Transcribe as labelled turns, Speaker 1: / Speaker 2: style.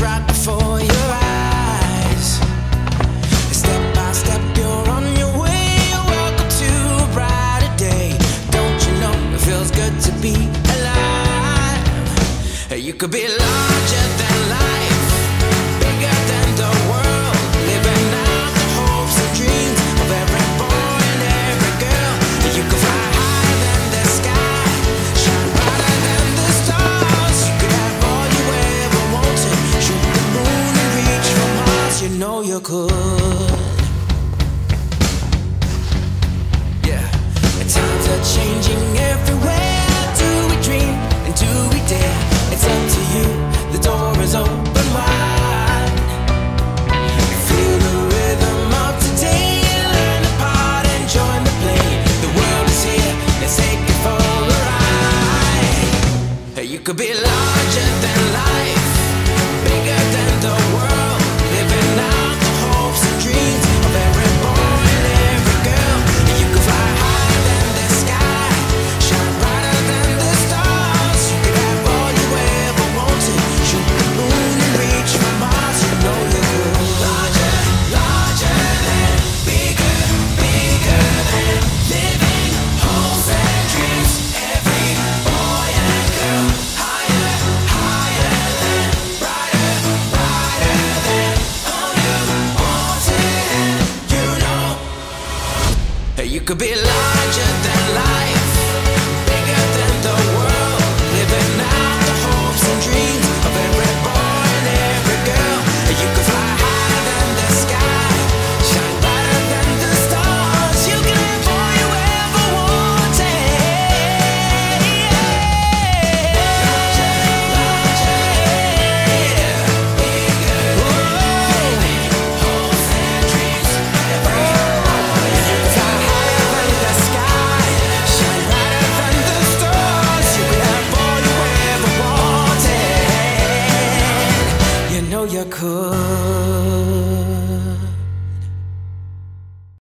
Speaker 1: right before your eyes. Step by step, you're on your way. Welcome to a brighter day. Don't you know it feels good to be alive? You could be larger than life. know you could. Yeah, times are changing everywhere. Do we dream and do we dare? It's up to you. The door is open wide. Feel the rhythm of today. Learn the part and join the play. The world is here. Let's take it for a ride. Hey, you could be larger than life. You could be larger than 可